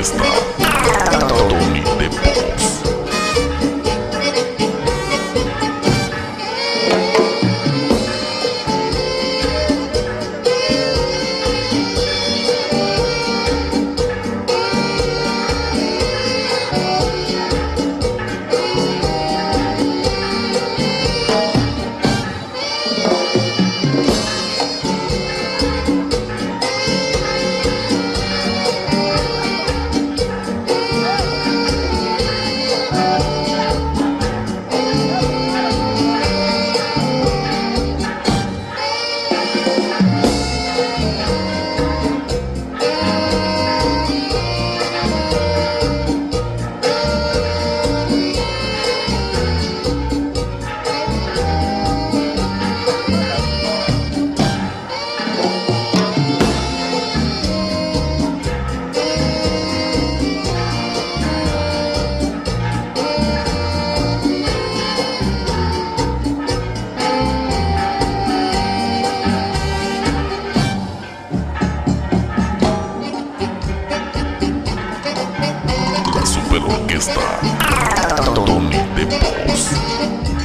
Maestro. orquesta Tony de Pos.